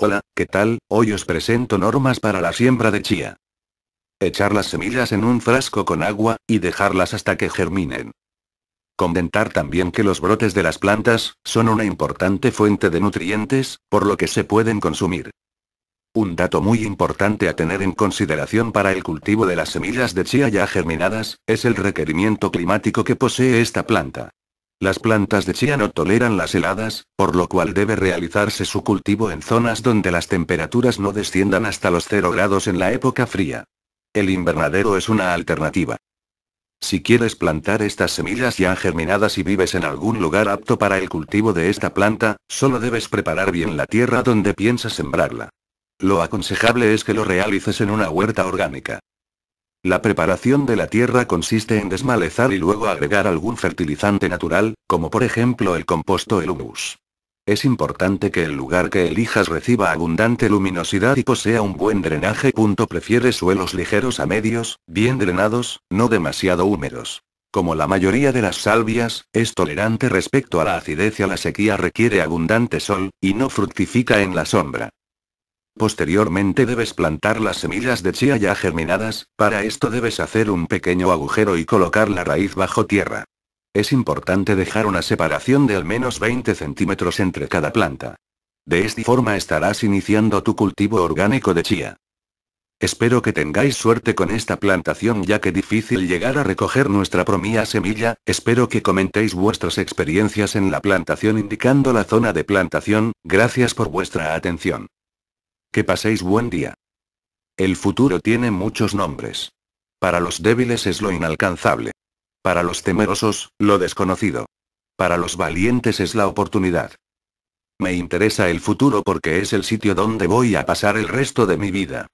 Hola, ¿qué tal? Hoy os presento normas para la siembra de chía. Echar las semillas en un frasco con agua, y dejarlas hasta que germinen. Comentar también que los brotes de las plantas, son una importante fuente de nutrientes, por lo que se pueden consumir. Un dato muy importante a tener en consideración para el cultivo de las semillas de chía ya germinadas, es el requerimiento climático que posee esta planta. Las plantas de chía no toleran las heladas, por lo cual debe realizarse su cultivo en zonas donde las temperaturas no desciendan hasta los 0 grados en la época fría. El invernadero es una alternativa. Si quieres plantar estas semillas ya germinadas y vives en algún lugar apto para el cultivo de esta planta, solo debes preparar bien la tierra donde piensas sembrarla. Lo aconsejable es que lo realices en una huerta orgánica. La preparación de la tierra consiste en desmalezar y luego agregar algún fertilizante natural, como por ejemplo el composto el humus. Es importante que el lugar que elijas reciba abundante luminosidad y posea un buen drenaje. Prefiere suelos ligeros a medios, bien drenados, no demasiado húmedos. Como la mayoría de las salvias, es tolerante respecto a la acidez y a la sequía requiere abundante sol, y no fructifica en la sombra. Posteriormente debes plantar las semillas de chía ya germinadas, para esto debes hacer un pequeño agujero y colocar la raíz bajo tierra. Es importante dejar una separación de al menos 20 centímetros entre cada planta. De esta forma estarás iniciando tu cultivo orgánico de chía. Espero que tengáis suerte con esta plantación ya que difícil llegar a recoger nuestra promía semilla, espero que comentéis vuestras experiencias en la plantación indicando la zona de plantación, gracias por vuestra atención. Que paséis buen día. El futuro tiene muchos nombres. Para los débiles es lo inalcanzable. Para los temerosos, lo desconocido. Para los valientes es la oportunidad. Me interesa el futuro porque es el sitio donde voy a pasar el resto de mi vida.